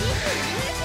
Yeah!